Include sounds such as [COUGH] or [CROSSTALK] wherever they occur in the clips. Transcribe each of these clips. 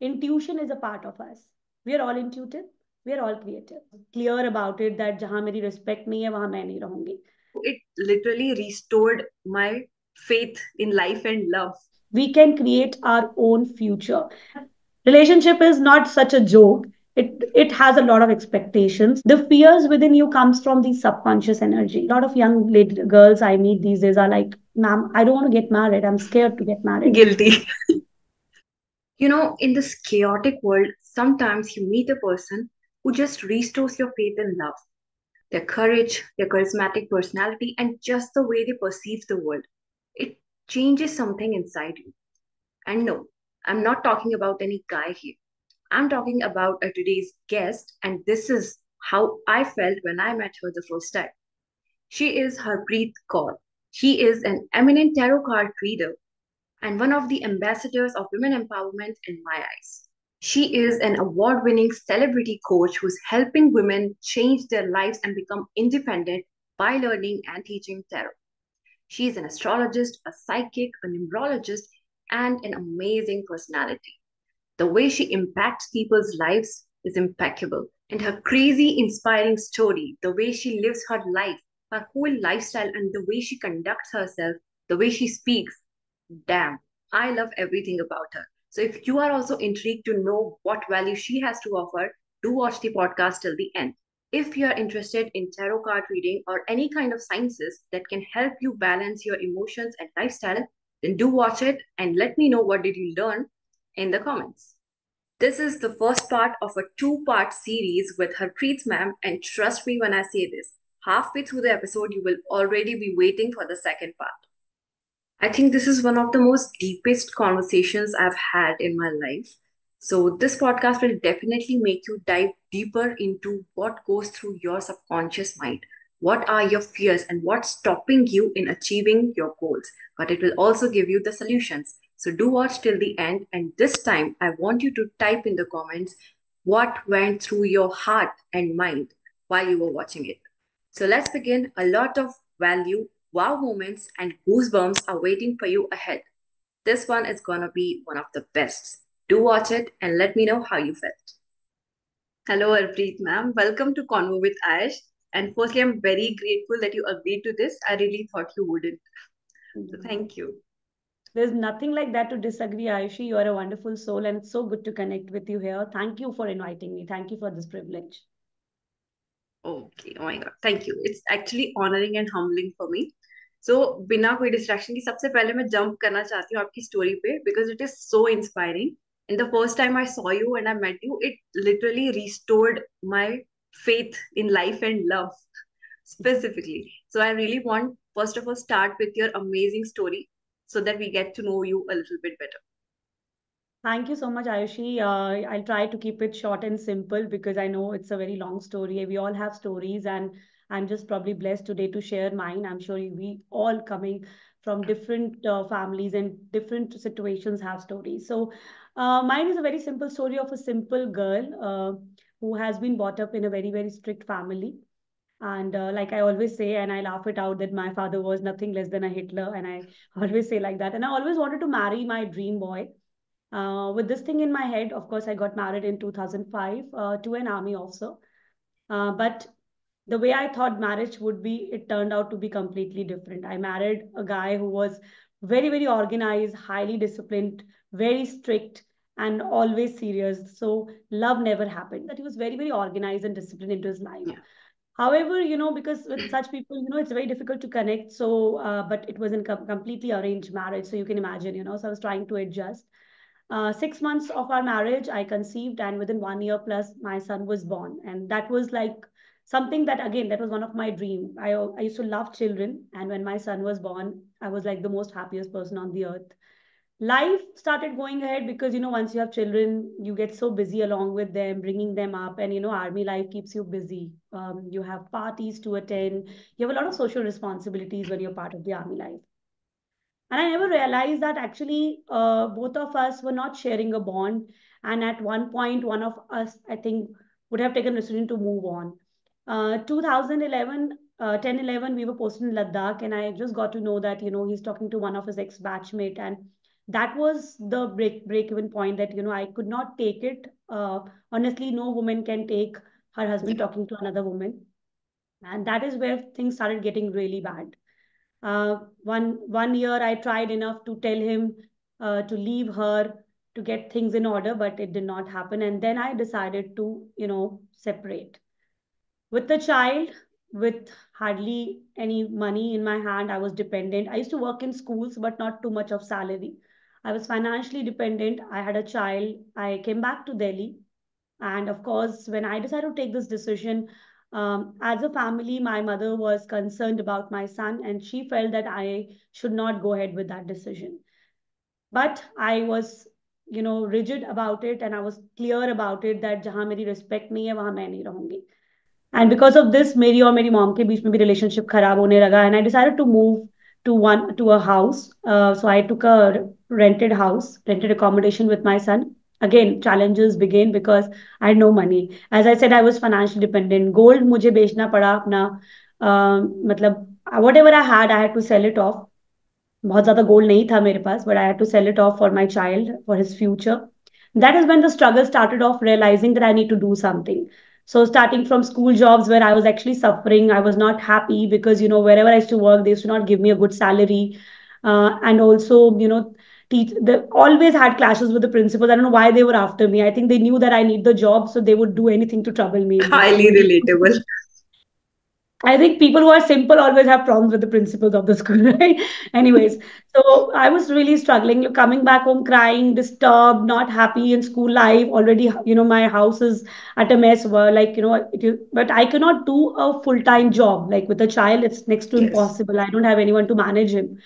intuition is a part of us. We are all intuitive. We are all creative. Clear about it that jahan meri respect nahi hai wahan main nahi rahungi it literally restored my faith in life and love. We can create our own future. Relationship is not such a joke. It it has a lot of expectations. The fears within you comes from the subconscious energy. A lot of young lady, girls i meet these days are like ma'am i don't want to get married. I'm scared to get married. Guilty [LAUGHS] you know in this chaotic world sometimes you meet a person who just restores your faith and love their courage their charismatic personality and just the way they perceive the world it changes something inside you and no i'm not talking about any guy here I'm talking about a today's guest, and this is how I felt when I met her the first time. She is Harpreet Kaur. She is an eminent tarot card reader and one of the ambassadors of women empowerment in my eyes. She is an award winning celebrity coach who's helping women change their lives and become independent by learning and teaching tarot. She is an astrologist, a psychic, a numerologist, and an amazing personality. The way she impacts people's lives is impeccable. And her crazy, inspiring story, the way she lives her life, her whole lifestyle, and the way she conducts herself, the way she speaks, damn, I love everything about her. So if you are also intrigued to know what value she has to offer, do watch the podcast till the end. If you are interested in tarot card reading or any kind of sciences that can help you balance your emotions and lifestyle, then do watch it and let me know what did you learn in the comments. This is the first part of a two-part series with Harpreet ma'am and trust me when I say this, halfway through the episode you will already be waiting for the second part. I think this is one of the most deepest conversations I've had in my life. So this podcast will definitely make you dive deeper into what goes through your subconscious mind. What are your fears and what's stopping you in achieving your goals? But it will also give you the solutions so do watch till the end. And this time, I want you to type in the comments what went through your heart and mind while you were watching it. So let's begin. A lot of value, wow moments, and goosebumps are waiting for you ahead. This one is going to be one of the best. Do watch it and let me know how you felt. Hello, Harpreet ma'am. Welcome to Convo with Aysh. And firstly, I'm very grateful that you agreed to this. I really thought you wouldn't. So mm-hmm. thank you. There's nothing like that to disagree, Ayushi. You are a wonderful soul, and it's so good to connect with you here. Thank you for inviting me. Thank you for this privilege. Okay. Oh my God. Thank you. It's actually honoring and humbling for me So बिना कोई distraction की सबसे पहले मैं jump करना चाहती हूँ आपकी story पे because it is so inspiring. And the first time I saw you and I met you, it literally restored my faith in life and love specifically. So I really want first of all start with your amazing story so that we get to know you a little bit better. Thank you so much, Ayushi. Uh, I'll try to keep it short and simple because I know it's a very long story. We all have stories, and I'm just probably blessed today to share mine. I'm sure we all coming from different uh, families and different situations have stories. So, uh, mine is a very simple story of a simple girl uh, who has been brought up in a very, very strict family. And uh, like I always say, and I laugh it out that my father was nothing less than a Hitler. And I [LAUGHS] always say like that. And I always wanted to marry my dream boy. Uh, with this thing in my head, of course, I got married in 2005 uh, to an army officer. Uh, but the way I thought marriage would be, it turned out to be completely different. I married a guy who was very, very organized, highly disciplined, very strict, and always serious. So love never happened. That he was very, very organized and disciplined into his life. Yeah however you know because with such people you know it's very difficult to connect so uh, but it was a com- completely arranged marriage so you can imagine you know so i was trying to adjust uh, six months of our marriage i conceived and within one year plus my son was born and that was like something that again that was one of my dream. I, I used to love children and when my son was born i was like the most happiest person on the earth. Life started going ahead because you know once you have children you get so busy along with them bringing them up and you know army life keeps you busy. Um, you have parties to attend. You have a lot of social responsibilities when you're part of the army life. And i never realized that actually uh, both of us were not sharing a bond. And at one point one of us i think would have taken a decision to move on uh, 2011 uh, 10 11 we were posted in ladakh and i just got to know that you know he's talking to one of his ex batchmate and that was the break break even point that you know I could not take it. Uh, honestly, no woman can take her husband talking to another woman, and that is where things started getting really bad. Uh, one one year I tried enough to tell him uh, to leave her to get things in order, but it did not happen. And then I decided to, you know, separate with the child with hardly any money in my hand i was dependent. I used to work in schools but not too much of salary. I was financially dependent. I had a child. I came back to delhi. And of course when i decided to take this decision um, as a family my mother was concerned about my son and she felt that i should not go ahead with that decision. But i was you know rigid about it and i was clear about it that jahan meri respect nahi hai wahan main nahi and because of this मेरी और मेरी mom के बीच में भी relationship खराब होने लगा and I decided to move to one two a house so I took a rented house, rented accommodation with my son. Again, challenges began because I had no money. As I said, I was financially dependent. Gold मुझे बेचना पड़ा अपना uh, मतलब whatever I had I had to sell it off बहुत ज़्यादा gold नहीं था मेरे पास but I had to sell it off for my child for his future that is when the struggle started of realizing that I need to do something So starting from school jobs where I was actually suffering, I was not happy because you know wherever I used to work, they used to not give me a good salary, uh, and also you know teach. They always had clashes with the principals. I don't know why they were after me. I think they knew that I need the job, so they would do anything to trouble me. Highly relatable. I think people who are simple always have problems with the principles of the school, [LAUGHS] right? Anyways, so I was really struggling, You're coming back home crying, disturbed, not happy in school life. Already, you know, my house is at a mess. Where like, you know, is, but I cannot do a full-time job. Like with a child, it's next to Yes. impossible. I don't have anyone to manage him.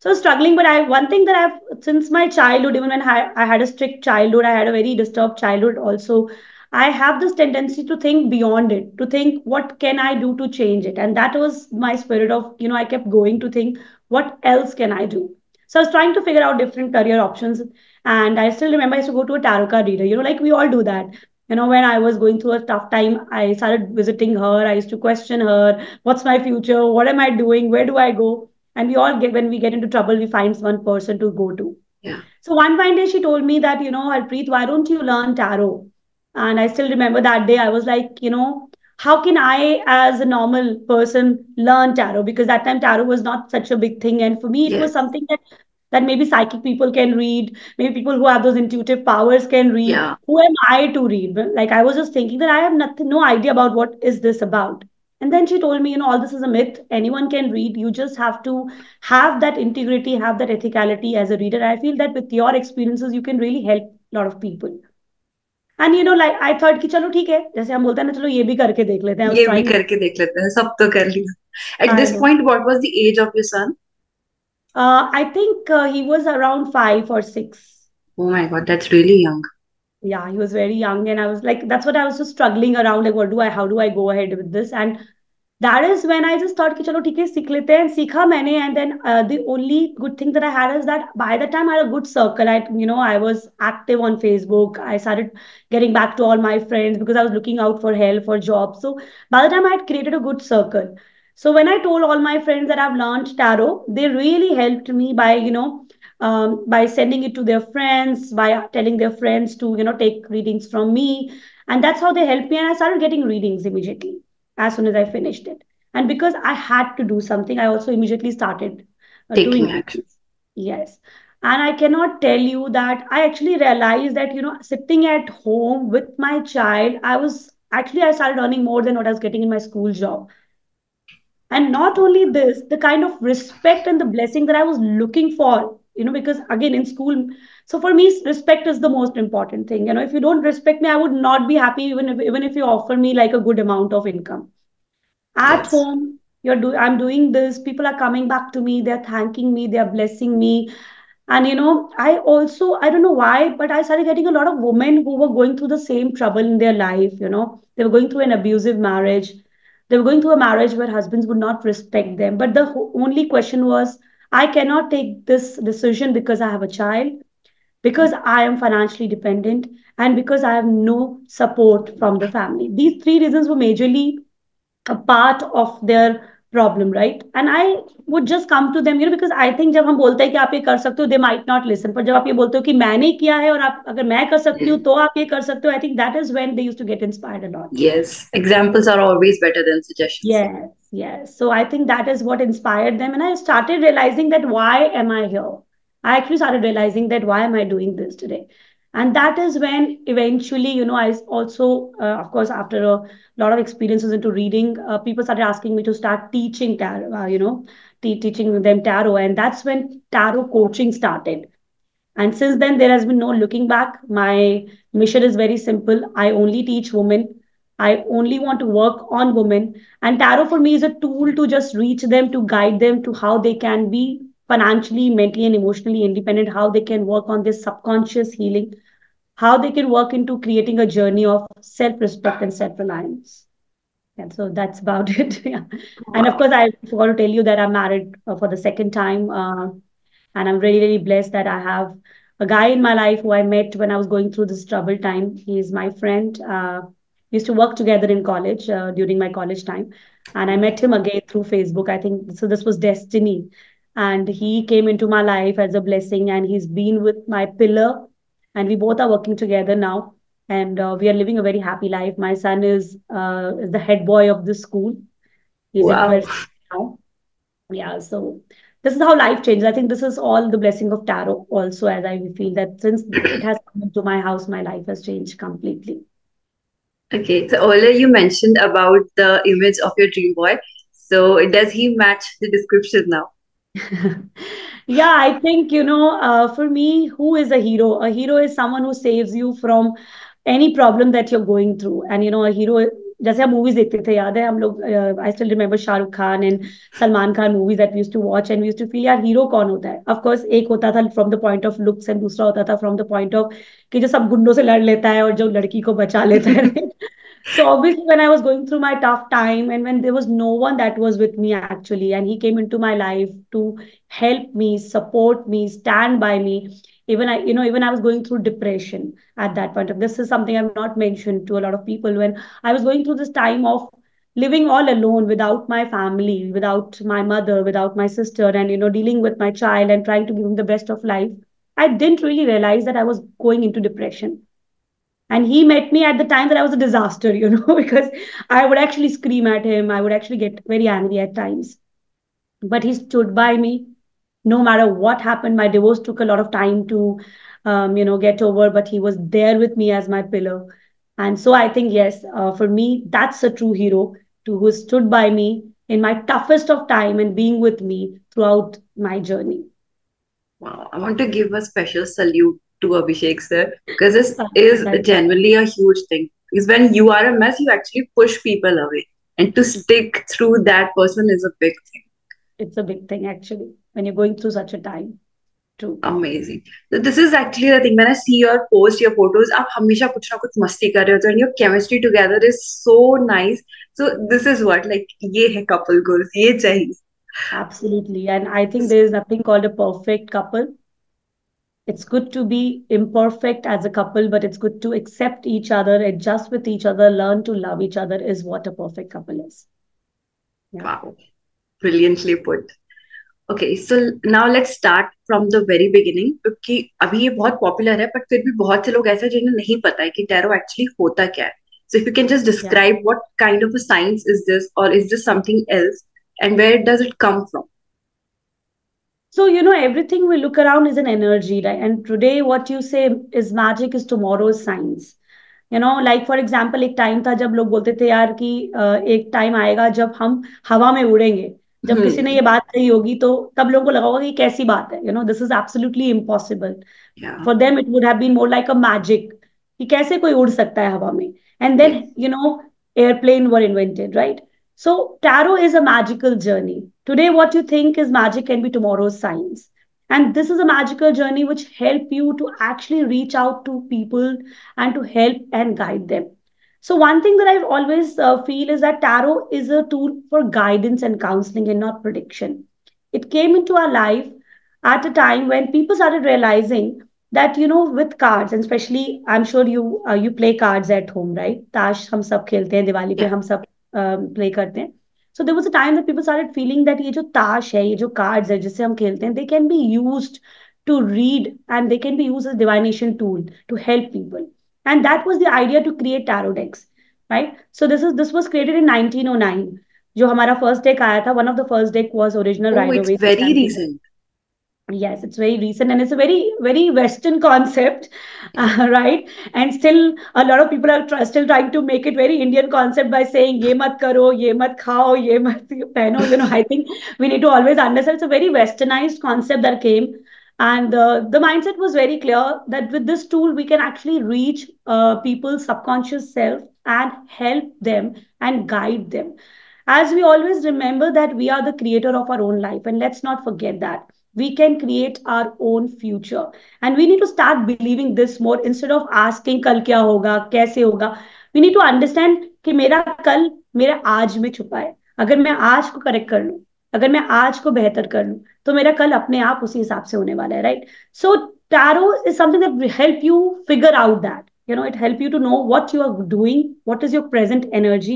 So struggling, but I one thing that I've since my childhood, even when I, I had a strict childhood, I had a very disturbed childhood also. I have this tendency to think beyond it, to think what can I do to change it, and that was my spirit of you know I kept going to think what else can I do. So I was trying to figure out different career options, and I still remember I used to go to a tarot card reader. You know, like we all do that. You know, when I was going through a tough time, I started visiting her. I used to question her, what's my future? What am I doing? Where do I go? And we all get, when we get into trouble, we find one person to go to. Yeah. So one fine day, she told me that, you know, Harpreet, why don't you learn tarot? And I still remember that day, I was like, you know, how can I, as a normal person, learn tarot? Because that time tarot was not such a big thing. And for me, it was something that that maybe psychic people can read, maybe people who have those intuitive powers can read. Yeah. Who am I to read? Like I was just thinking that I have nothing, no idea about what is this about. And then she told me, you know, all this is a myth. Anyone can read. You just have to have that integrity, have that ethicality as a reader. I feel that with your experiences, you can really help a lot of people. And you know, like I thought कि चलो ठीक है जैसे हम बोलते हैं ना चलो ये भी करके देख लेते हैं I was ये भी trying करके देख लेते हैं सब तो कर लिया at I this know point what was the age of your son uh, I think uh, he was around five or six oh my God that's really young yeah he was very young and I was like that's what I was just struggling around like what do I how do I go ahead with this and that is when I just thought, chalo, theek hai, seekh lete hain, seekha and then uh, the only good thing that I had is that by the time I had a good circle, I, you know, I was active on Facebook. I started getting back to all my friends because I was looking out for help, for jobs. So by the time I had created a good circle. So when I told all my friends that I've learned tarot, they really helped me by, you know, um, by sending it to their friends, by telling their friends to, you know, take readings from me. And that's how they helped me. And I started getting readings immediately as soon as I finished it. And because I had to do something, I also immediately started uh, doing taking action. Yes. And I cannot tell you that I actually realized that, you know, sitting at home with my child, I was actually, I started earning more than what I was getting in my school job. And not only this, the kind of respect and the blessing that I was looking for, you know, because again, in school, so for me, respect is the most important thing. You know, if you don't respect me, I would not be happy even if even if you offer me like a good amount of income. At yes. home you're do i'm doing this. People are coming back to me. They're thanking me. They're blessing me. And you know i also i don't know why but i started getting a lot of women who were going through the same trouble in their life you know. They were going through an abusive marriage. They were going through a marriage where husbands would not respect them. But the only question was i cannot take this decision because i have a child because i am financially dependent and because i have no support from the family these three reasons were majorly a part of their problem right and i would just come to them you know because i think जब हम बोलते हैं कि आप ये कर सकते हो they might not listen पर जब आप ये बोलते हो कि मैंने किया है और आप अगर मैं कर सकती हूँ तो आप ये कर सकते हो I think that is when they used to get inspired a lot yes examples are always better than suggestions yes yes so I think that is what inspired them and I started realizing that why am I here I actually started realizing that why am I doing this today? And that is when eventually you know i also uh, of course after a lot of experiences into reading uh, people started asking me to start teaching tarot uh, you know teaching them tarot. And that's when tarot coaching started. And since then there has been no looking back. My mission is very simple. I only teach women. I only want to work on women. And tarot for me is a tool to just reach them to guide them to how they can be financially mentally and emotionally independent how they can work on this subconscious healing how they can work into creating a journey of self-respect and self-reliance. And so that's about [LAUGHS] it. yeah. And of course, I forgot to tell you that I'm married uh, for the second time. Uh, and I'm really, really blessed that I have a guy in my life who I met when I was going through this troubled time. He's my friend. Uh, we used to work together in college uh, during my college time. And I met him again through Facebook. I think so. This was destiny. And he came into my life as a blessing. And he's been with my pillar. And we both are working together now. And uh, we are living a very happy life. My son is uh, is the head boy of the school. He's wow. now. Yeah so this is how life changes. I think this is all the blessing of tarot also as i feel that since [CLEARS THROAT] it has come into my house my life has changed completely. Okay so earlier you mentioned about the image of your dream boy. So does he match the description now [LAUGHS] yeah i think you know uh, for me who is a hero? A hero is someone who saves you from any problem that you're going through. And you know a hero जैसे हम movies देखते थे याद है? हम लोग I still remember Shahrukh Khan and Salman Khan movies that use to watch and use to feel यार hero कौन होता है? ऑफ़ कोर्स एक होता था from the point of looks and दूसरा होता था फ्रॉम द पॉइंट ऑफ़ कि जो सब गुंडों से लड़ लेता है और जो लड़की को बचा लेता है। [LAUGHS] so obviously when i was going through my tough time and when there was no one that was with me actually and he came into my life to help me support me stand by me even i you know even i was going through depression at that point of this is something i've not mentioned to a lot of people when i was going through this time of living all alone without my family without my mother without my sister and you know dealing with my child and trying to give him the best of life i didn't really realize that i was going into depression and he met me at the time that i was a disaster you know [LAUGHS] because i would actually scream at him. I would actually get very angry at times. But he stood by me. No matter what happened my divorce took a lot of time to um, you know get over but he was there with me as my pillar. And so i think yes uh, for me that's a true hero to who stood by me in my toughest of time and being with me throughout my journey. Wow. I want to give a special salute to Abhishek sir because this is genuinely a huge thing. Because when you are a mess, you actually push people away, and to stick through that person is a big thing. It's a big thing actually when you're going through such a time. True. Amazing. So this is actually the thing. When I see your post, your photos, आप हमेशा कुछ ना कुछ मस्ती कर रहे and your chemistry together is so nice. So this is what like ये है couple goals, ये चाहिए. Absolutely, and I think there is nothing called a perfect couple it's good to be imperfect as a couple, but it's good to accept each other, adjust with each other, learn to love each other is what a perfect couple is. Yeah. Wow. Brilliantly put. Okay, so now let's start from the very beginning क्योंकि अभी ये बहुत popular है but फिर भी बहुत से लोग ऐसे जिन्हें नहीं पता है कि टैरो एक्चुअली होता क्या है so if you can just describe yeah. what kind of a science is this or is this something else and where does it come from So, you know, everything we look around is an energy, right? And today, what you say is magic is tomorrow's science. You know like for example एक time था जब लोग बोलते थे यार कि एक time आएगा जब हम हवा में उड़ेंगे। जब किसी ने ये बात कही होगी तो तब लोगों को लगा होगा कि कैसी बात है। You know this is absolutely impossible for them it would have been more like a magic कि कैसे कोई उड़ सकता है हवा में? And then you know airplane were invented right So tarot is a magical journey. Today, what you think is magic can be tomorrow's science. And this is a magical journey which help you to actually reach out to people and to help and guide them. So one thing that I've always uh, feel is that tarot is a tool for guidance and counseling and not prediction. It came into our life at a time when people started realizing that you know with cards and especially I'm sure you uh, you play cards at home, right? Tash हम सब खेलते हैं दिवाली पे हम सब play करते हैं So there was a time that people started feeling that ये जो ताश है ये जो cards है जिससे हम खेलते हैं they can be used to read and they can be used as divination tool to help people and that was the idea to create tarot decks right so this is this was created in 1909 जो हमारा first deck आया था one of the first deck was original Oh, Rider it's Yes, it's very recent and it's a very, very Western concept, [LAUGHS] uh, right? And still, a lot of people are try, still trying to make it very Indian concept by saying, "Ye mat karo, ye mat khao, ye mat [LAUGHS] pehno." You know, I think we need to always understand it's a very Westernized concept that came, and uh, the mindset was very clear that with this tool we can actually reach uh, people's subconscious self and help them and guide them. As we always remember that we are the creator of our own life, and let's not forget that we can create our own future and we need to start believing this more instead of asking kal kya hoga kaise hoga we need to understand कि मेरा कल मेरा आज में छुपा है अगर मैं आज को करेक्ट कर लूं अगर मैं आज को बेहतर कर लूं तो मेरा कल अपने आप उसी हिसाब से होने वाला है right so tarot is something that will help you figure out that you know it help you to know what you are doing what is your present energy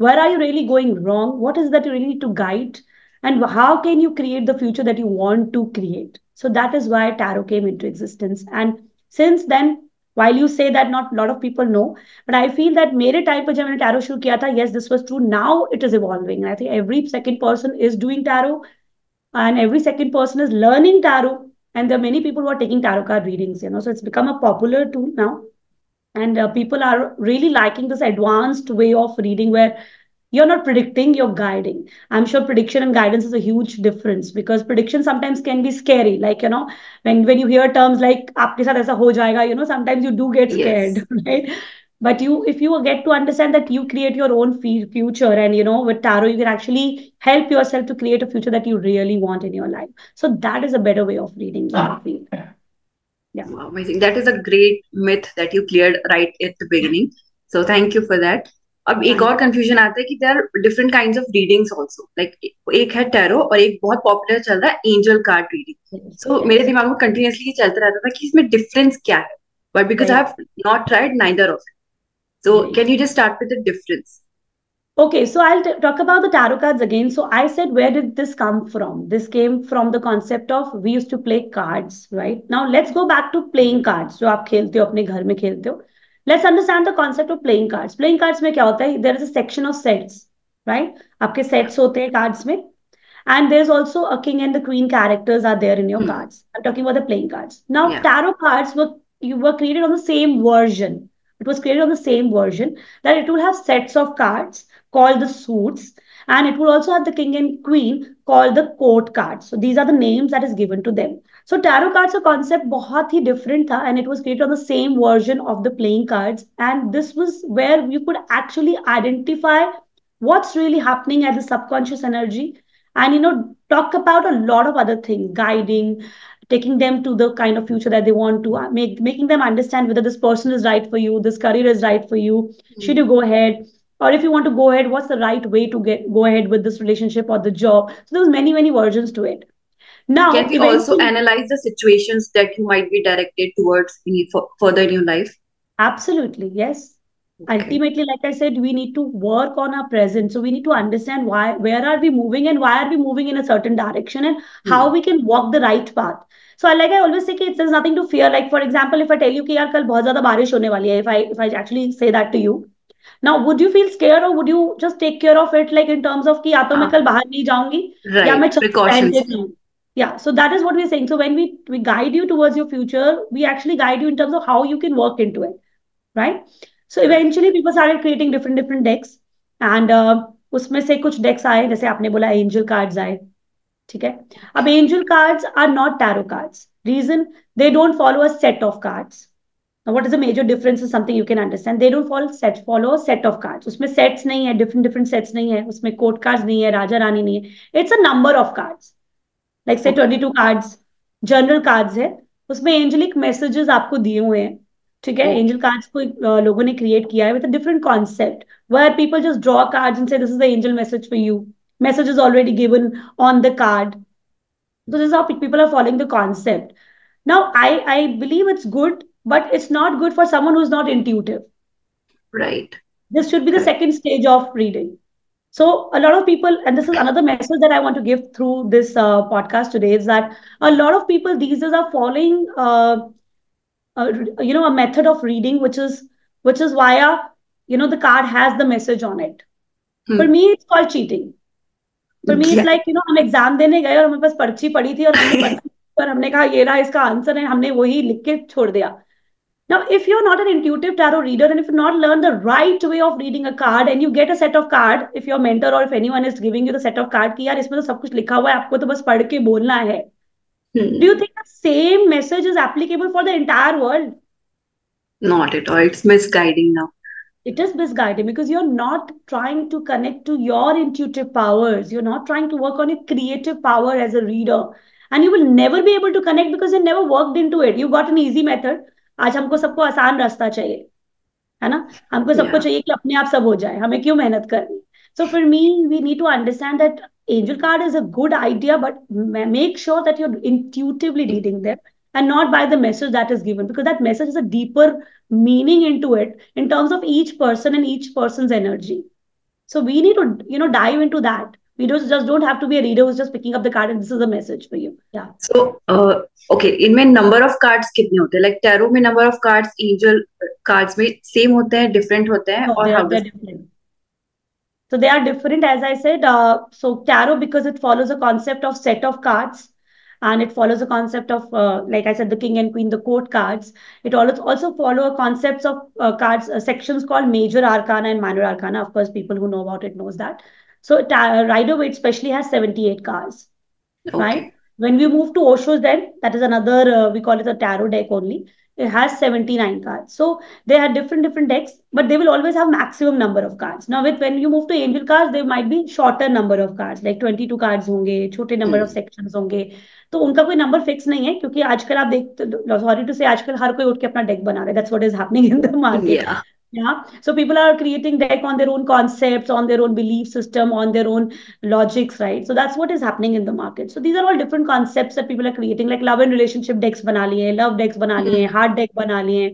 where are you really going wrong what is that you really need to guide and how can you create the future that you want to create? So that is why tarot came into existence. And since then while you say that not a lot of people know but i feel that mere par jab maine tarot shuru kiya tha yes this was true. Now it is evolving. I think every second person is doing tarot and every second person is learning tarot. And there are many people who are taking tarot card readings you know so it's become a popular tool now. And uh, people are really liking this advanced way of reading where you're not predicting you're guiding i'm sure prediction and guidance is a huge difference because prediction sometimes can be scary like you know when when you hear terms like aapke sath aisa ho jayega you know sometimes you do get scared Yes. [LAUGHS] right but you if you get to understand that you create your own fe- future and you know with tarot you can actually help yourself to create a future that you really want in your life so that is a better way of reading i ah, feel yeah Wow, amazing. That is a great myth that you cleared right at the beginning. So thank you for that. अब एक और confusion आता है कि there different kinds of readings also like एक है tarot और एक बहुत पॉपुलर चल रहा है एंजल कार्ड रीडिंग सो मेरे दिमाग में कंटिन्यूअसली ये चलता रहता था कि इसमें डिफरेंस क्या है but because I have not tried neither of it so can you just start with the difference Okay, so I'll t- talk about the tarot cards again. So I said, where did this come from? This came from the concept of we used to play cards, right? Now let's go back to playing cards. जो आप खेलते हो अपने घर में खेलते हो. Let's understand the concept of playing cards. Playing cards में क्या होता है? There is a section of sets, right? आपके sets होते हैं cards में. And there's also a king and the queen characters are there in your Hmm. cards. I'm talking about the playing cards. Now, Yeah. tarot cards were you were created on the same version. It was created on the same version that it will have sets of cards called the suits, and it will also have the king and queen called the court cards. So these are the names that is given to them. So tarot cards का concept बहुत ही different था, and it was created on the same version of the playing cards, and this was where you could actually identify what's really happening at the subconscious energy and you know talk about a lot of other things guiding taking them to the kind of future that they want to uh, make making them understand whether this person is right for you this career is right for you should you go ahead or if you want to go ahead what's the right way to get go ahead with this relationship or the job so there's many many versions to it now Can we also eventually analyze the situations that you might be directed towards in your, further in your life? absolutely yes Okay. ultimately like i said we need to work on our present so we need to understand why where are we moving and why are we moving in a certain direction and how Hmm. we can walk the right path so like i always say कि there's nothing to fear like for example if i tell you कि यार कल बहुत ज्यादा बारिश होने वाली है if i if i actually say that to you now would you feel scared or would you just take care of it like in terms of कि या तो मैं Ah, कल बाहर नहीं जाऊंगी या मैं right. छत पे पहन Precautions. के जाऊँ yeah so that is what we're saying so when we we guide you towards your future we actually guide you in terms of how you can work into it right so Right. eventually people started creating different different decks and uh, उसमें से कुछ decks आए जैसे आपने बोला angel cards आए ठीक है अब angel cards are not tarot cards reason they don't follow a set of cards now what is the major difference is something you can understand they don't follow set follow a set of cards उसमें sets नहीं है different different sets नहीं है उसमें court cards नहीं है राजा रानी नहीं है it's a number of cards like say Okay. 22 cards general cards है उसमें एंजलिक मैसेजेस आपको दिए हुए हैं ठीक है Okay. एंजल कार्ड्स को अ, लोगों ने क्रिएट किया है with a different concept where people just draw cards and से this is the angel message for you message is already given on the card so this is how pe- people are following the concept now i i believe it's good but it's not good for someone who's not intuitive Right. this should be the Correct. second stage of reading So a lot of people, and this is another message that I want to give through this uh, podcast today, is that a lot of people these days are following, uh, uh, you know, a method of reading which is which is via, you know, the card has the message on it. Hmm. For me, it's called cheating. For me, it's like, you know, हम exam देने गए और हमारे पास पर्ची पड़ी थी और हमने पर्ची पर हमने कहा ये रहा इसका आंसर है हमने वही लिख के छोड़ दिया Now, if you're not an intuitive tarot reader and if you not learn the right way of reading a card and you get a set of card, if your mentor or if anyone is giving you the set of card कि यार इसमें तो सब कुछ लिखा हुआ है आपको तो बस पढ़ के बोलना है Hmm. do you think the same message is applicable for the entire world Not at all. It's misguiding now. it is misguided because you're not trying to connect to your intuitive powers you're not trying to work on your creative power as a reader and you will never be able to connect because you never worked into it you got an easy method आज हमको सबको आसान रास्ता चाहिए है ना हमको सबको Yeah. चाहिए कि अपने आप सब हो जाए हमें क्यों मेहनत करनी so for me we need to understand that angel card is a good idea but ma- make sure that you're intuitively reading and not by the message that is given because that message has a deeper meaning into it in terms of each person and each person's energy so we need to you know dive into that we don't just don't have to be a reader who's just picking up the card and this is a message for you yeah So, uh, okay, इनमें number of cards कितने होते हैं? Like tarot में number of cards, angel cards में same होते हैं, different होते हैं, No, और they how are they're does different. So they are different, as I said. Uh, so tarot because it follows a concept of set of cards, and it follows a concept of, uh, like I said, the king and queen, the court cards. It also also follow concepts of uh, cards uh, sections called major arcana and minor arcana. Of course, people who know about it knows that. So ta- Rider Waite especially has 78 cards, right? Okay. When we move to Osho's, then that is another uh, we call it a tarot deck only. It has 79 cards. So they have different different decks, but they will always have maximum number of cards. Now, with when you move to angel cards, there might be shorter number of cards, like 22 cards होंगे, छोटे number of Hmm. sections होंगे. तो उनका कोई number fix नहीं है क्योंकि आजकल आप देख सॉरी टू से आजकल हर कोई उठ के अपना डेक बना रहा है that's what is happening in the market Yeah. yeah so people are creating deck on their own concepts on their own belief system on their own logics right so that's what is happening in the market so these are all different concepts that people are creating like love and relationship decks बना लिए love decks बना लिए Hmm. heart deck बना लिए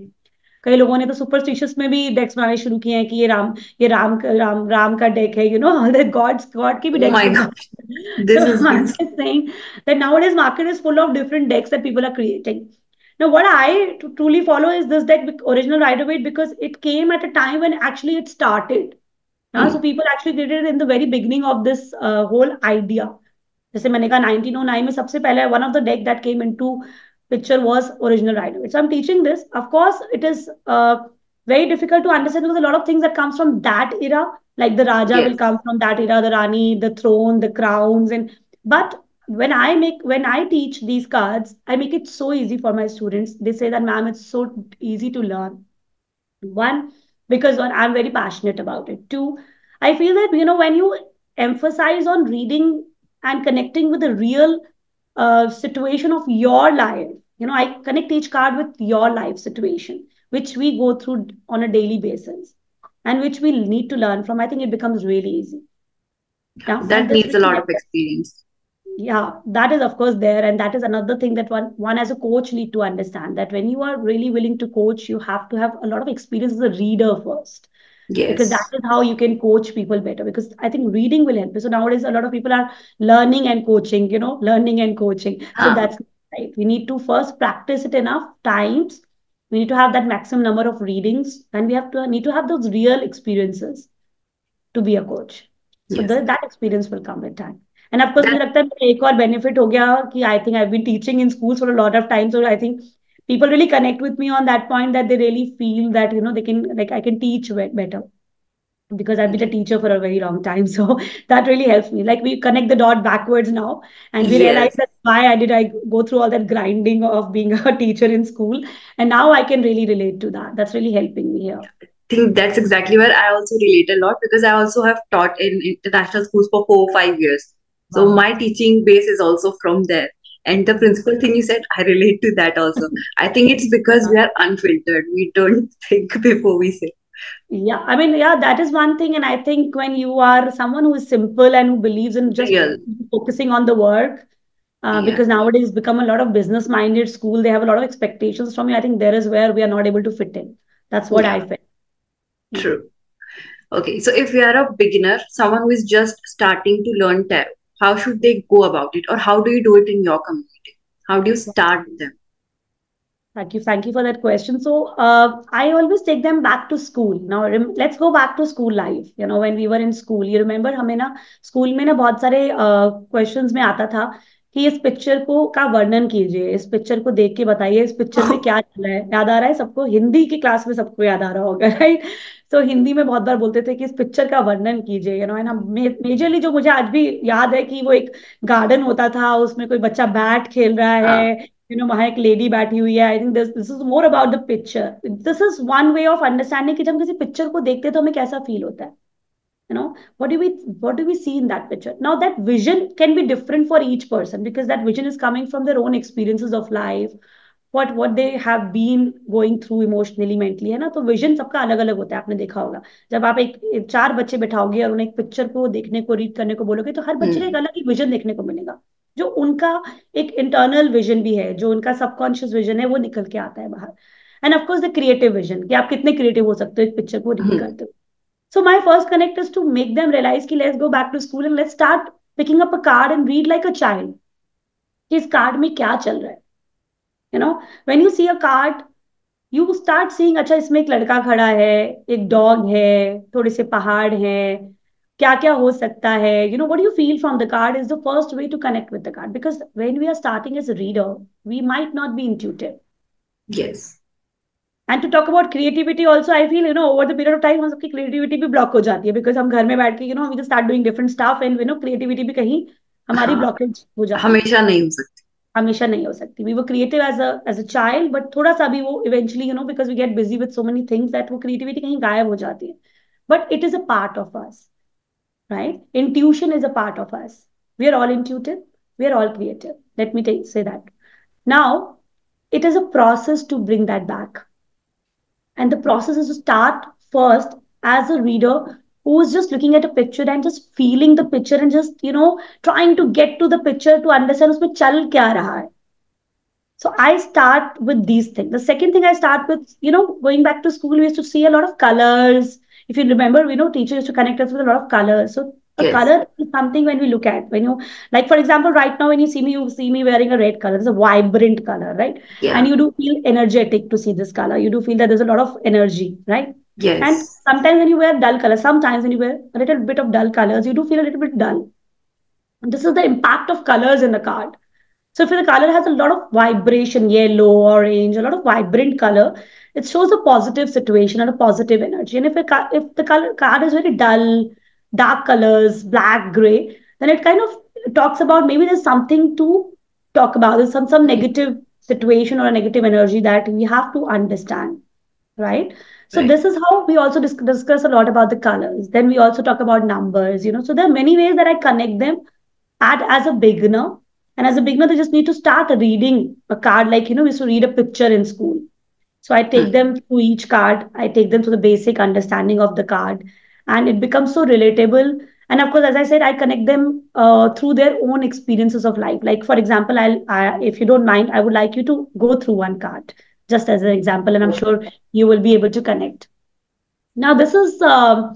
कई लोगों ने तो सुपरस्टिशियस में भी डेक्स बनाने शुरू किए हैं कि ये राम ये राम का राम राम का डेक है you know that God's god की भी Oh डेक्स my बनवा God. This so is I'm this. just saying that nowadays market is full now, what I truly follow is this deck original Rider Waite because it came at a time when actually it started. Mm. So people actually did it in the very beginning of this uh, whole idea. जैसे मैंने कहा 1909 में सबसे पहले one of the deck that came into picture was original Rider Waite. So I'm teaching this. Of course, it is uh, very difficult to understand because a lot of things that comes from that era, like the Raja will come from that era, the Rani, the throne, the crowns, and but when I make when I teach these cards, I make it so easy for my students. They say that, ma'am, it's so easy to learn. One, because one, I'm very passionate about it. Two, I feel that you know when you emphasize on reading and connecting with the real uh, situation of your life, you know, I connect each card with your life situation, which we go through on a daily basis and which we need to learn from. I think it becomes really easy. Yeah, That needs a lot of experience. Yeah, that is of course there, and that is another thing that one one as a coach need to understand that when you are really willing to coach, you have to have a lot of experience as a reader first, because that is how you can coach people better. Because I think reading will help you. So nowadays, a lot of people are learning and coaching, you know, learning and coaching. So Huh. that's right. We need to first practice it enough times. We need to have that maximum number of readings, and we have to need to have those real experiences to be a coach. So Yes. the, that experience will come with time. And of course, That मुझे लगता है मेरा एक और benefit हो गया कि I think I've been teaching in schools for a lot of time. So I think people really connect with me on that point that they really feel that, you know, they can, like, I can teach we- better because I've been a teacher for a very long time. So [LAUGHS] that really helps me. Like we connect the dot backwards now and we realize yes. that why I did I go through all that grinding of being a [LAUGHS] teacher in school. And now I can really relate to that. That's really helping me here. think that's exactly where I also relate a lot because I also have taught in international schools for four or five years. So Wow. my teaching base is also from there. And the principal thing you said, [LAUGHS] I relate to that also. I think it's because we are unfiltered. We don't [LAUGHS] think before we say. Yeah, I mean, yeah, that is one thing. And I think when you are someone who is simple and who believes in just Real. focusing on the work, uh, Yeah. because nowadays it's become a lot of business-minded school, they have a lot of expectations from you. I think there is where we are not able to fit in. That's what Yeah. I feel. True. Okay, so if we are a beginner, someone who is just starting to learn tarot, how should they go about it, or how do you do it in your community? How do you start them? Thank you. Thank you for that question. So, uh, I always take them back to school. Now, let's go back to school life. You know, when we were in school, you remember हमें ना school में ना बहुत सारे questions में आता था कि इस पिक्चर को का वर्णन कीजिए इस पिक्चर को देख के बताइए इस पिक्चर में क्या चल रहा है याद आ रहा है सबको हिंदी की क्लास में सबको याद आ रहा होगा राइट तो हिंदी में बहुत बार बोलते थे कि इस पिक्चर का वर्णन कीजिए यू नो एंड मेजरली जो मुझे आज भी याद है कि वो एक गार्डन होता था उसमें कोई बच्चा बैट खेल रहा है you know वहाँ एक लेडी बैठी हुई है I think this this is more about the picture this is one way of understanding कि जब हम किसी पिक्चर को देखते हैं तो हमें कैसा फील होता है you know? What do we what do we see in that picture? Now that vision can be different for each person because that vision is coming from their own experiences of life what what they have been going through emotionally mentally है ना? तो vision सबका अलग अलग होता है आपने देखा होगा। जब आप एक, एक चार बच्चे बैठाओगे और उन्हें एक पिक्चर को देखने को रीड करने को बोलोगे तो हर बच्चे का एक अलग ही विजन देखने को मिलेगा जो उनका एक इंटरनल विजन भी है जो उनका सबकॉन्शियस विजन है वो निकल के आता है बाहर। And of course the creative vision कि आप कितने क्रिएटिव हो सकते हो एक पिक्चर को रीड करते हो so my first connect is to make them realize की let's go back to school and let's start picking up a card and read like a child कि इस कार्ड में क्या चल रहा है। You know when you see a card you start seeing अच्छा इसमें एक लड़का खड़ा है एक डॉग है थोड़े से पहाड़ है क्या क्या हो सकता है? You know what you feel from the card is the first way to connect with the card because when we are starting as reader we might not be intuitive yes. And to talk about creativity also I feel you know over the period of time हम सबकी creativity भी block हो जाती है because हम घर में बैठ के you know we start doing different stuff and you know creativity भी कहीं हमारी हाँ। ब्लॉकेज हो जाती है। हमेशा नहीं हो सकती। हमेशा नहीं हो सकती। वी वो creative as a as a child but थोड़ा सा भी वो eventually you know because we get busy with so many things that वो क्रिएटिविटी कहीं गायब हो जाती है। But it is a part of us right intuition is a part of us we are all intuitive we are all creative let me take say that now it is a process to bring that back and the process is to start first as a reader who's just looking at a picture and just feeling the picture and just you know trying to get to the picture to understand usme chal kya raha hai so i start with these things. The second thing i start with you know going back to school we used to see a lot of colors. If you remember you know teacher used to connect us with a lot of colors. So a yes. color is something when we look at when you like for example right now when you see me you see me wearing a red color. It's a vibrant color right? Yeah. and you do feel energetic to see this color. You do feel that there's a lot of energy right? Yes and sometimes when you wear dull colors, sometimes when you wear a little bit of dull colors you do feel a little bit dull and this is the impact of colors in the card so if the color has a lot of vibration yellow orange a lot of vibrant color it shows a positive situation and a positive energy. And if, a, if the color card is very dull, dark colors, black, gray, then it kind of talks about maybe there's something to talk about. There's some, some negative situation or a negative energy that we have to understand, right? So right. this is how we also dis- discuss a lot about the colors. Then we also talk about numbers, you know. So there are many ways that I connect them at as a beginner. And as a beginner, they just need to start reading a card like, you know, we used to read a picture in school so I take hmm. them through each card. I take them through the basic understanding of the card, and it becomes so relatable. And of course, as I said, I connect them uh, through their own experiences of life. Like for example, I'll, I, if you don't mind, I would like you to go through one card just as an example, and I'm sure you will be able to connect. Now, this is uh,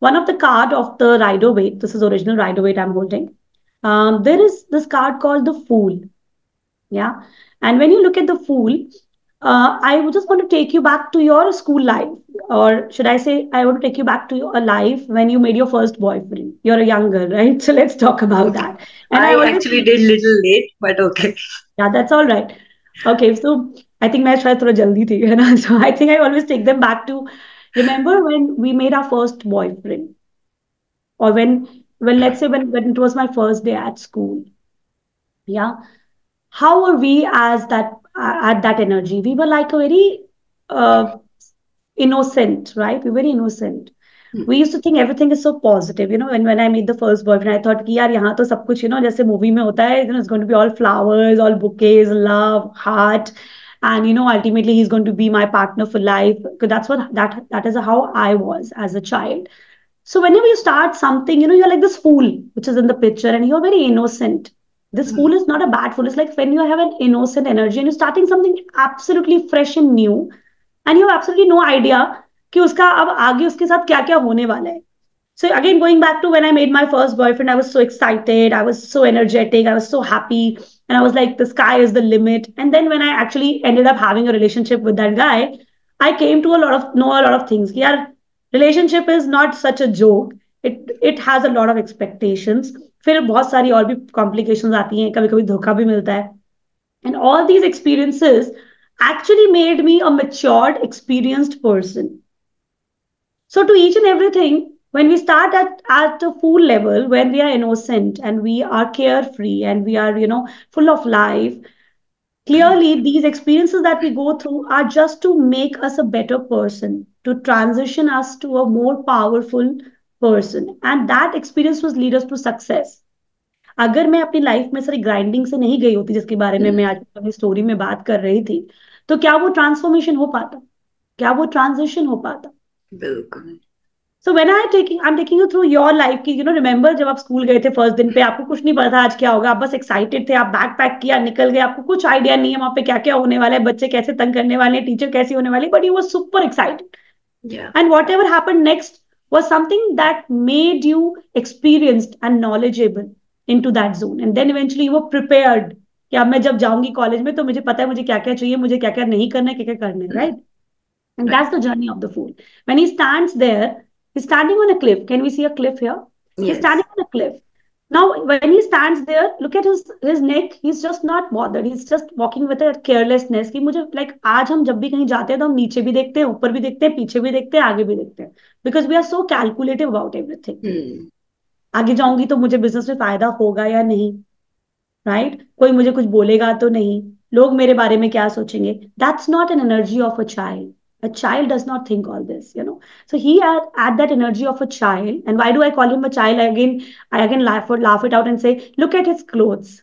one of the card of the Rider Waite. This is original Rider Waite I'm holding. Um, there is this card called the Fool. Yeah, and when you look at the Fool, uh, I just want to take you back to your school life, or should I say, I want to take you back to your life when you made your first boyfriend. You're a young girl, [LAUGHS] right? So let's talk about that. And I, I actually did little late, but okay. Yeah, that's all right. Okay, so I think मैं शायद थोड़ा जल्दी थी है ना so I think I always take them back to remember when we made our first boyfriend or when when let's say when, when it was my first day at school yeah how were we as that at that energy. We were like a very uh, innocent, right? We were very innocent. Hmm. We used to think everything is so positive. You know, when, when I meet the first boyfriend, I thought कि यार यहाँ तो सब कुछ you know जैसे movie में होता है, you know, it's going to be all flowers, all bouquets, love, heart, and you know, ultimately he's going to be my partner for life. Because that's what that that is how I was as a child. So whenever you start something, you know, you're like this fool, which is in the picture, and you're very innocent. This fool is not a bad fool. It's like when you have an innocent energy and you're starting something absolutely fresh and new, and you have absolutely no idea कि उसका अब आगे उसके साथ क्या क्या होने वाला है so again going back to when i made my first boyfriend i was so excited i was so energetic i was so happy and i was like the sky is the limit and then when i actually ended up having a relationship with that guy i came to a lot of know a lot of things yeah relationship is not such a joke it it has a lot of expectations फिर बहुत सारी और भी complications आती हैं कभी कभी धोखा भी मिलता है and all these experiences actually made me a matured experienced person so to each and everything when we start at, at a full level when we are innocent and we are carefree and we are you know full of life clearly these experiences that we go through are just to make us a better person to transition us to a more powerful person and that experience was lead us to success अगर मैं अपनी life में सारी grinding से नहीं गई होती जिसके बारे में मैं आज अपनी स्टोरी में बात कर रही थी तो क्या वो ट्रांसफॉर्मेशन हो पाता क्या वो ट्रांजिशन हो पाता बिल्कुल So when I taking I am taking you through your life की यू नो रिमेंबर जब आप स्कूल गए थे फ़र्स्ट दिन पे आपको कुछ नहीं पता था आज क्या होगा आप बस एक्साइटेड थे आप बैग पैक किया निकल गए आपको कुछ आइडिया नहीं है वहाँ पे क्या क्या होने वाला है बच्चे कैसे तंग करने वाले हैं टीचर कैसी होने वाली but you was super excited and whatever happen next was something that made you experienced and knowledgeable into that zone. And then eventually you were prepared. कि अब मैं जब जाऊँगी कॉलेज में तो मुझे पता है मुझे क्या क्या चाहिए मुझे क्या क्या नहीं करना है क्या क्या करना है right and that's the journey of the fool. When he stands there He's standing on a cliff. Can we see a cliff here? Yes. He's standing on a cliff. Now, when he stands there, look at his his neck. He's just not bothered. He's just walking with a carelessness. कि मुझे like आज हम जब भी कहीं जाते हैं तो हम नीचे भी देखते हैं ऊपर भी देखते हैं पीछे भी देखते हैं आगे भी देखते हैं because we are so calculative about everything. Hmm. आगे जाऊँगी तो मुझे बिज़नेस में फ़ायदा होगा या नहीं राइट right? कोई मुझे कुछ बोलेगा तो नहीं लोग मेरे बारे में क्या सोचेंगे that's not an energy of a child a child does not think all this you know so he had, had that energy of a child and why do i call him a child again i again laugh or laugh it out and say look at his clothes